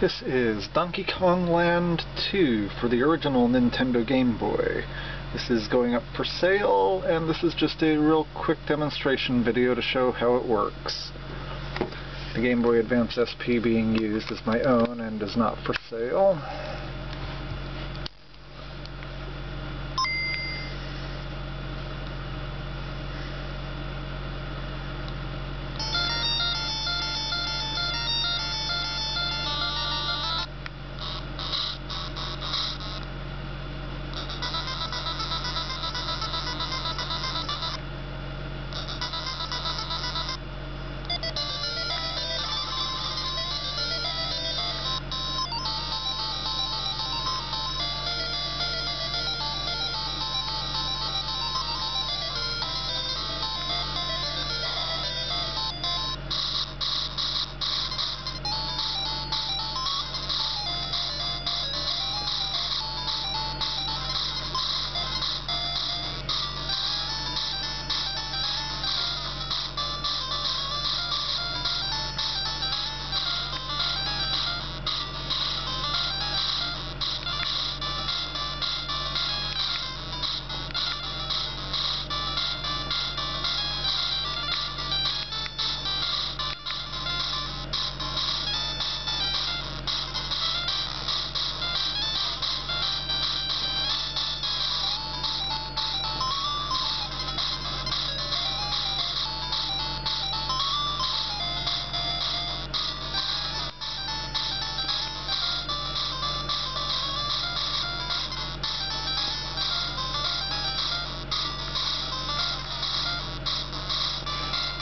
This is Donkey Kong Land 2 for the original Nintendo Game Boy. This is going up for sale, and this is just a real quick demonstration video to show how it works. The Game Boy Advance SP being used is my own and is not for sale.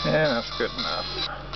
Yeah, that's good enough.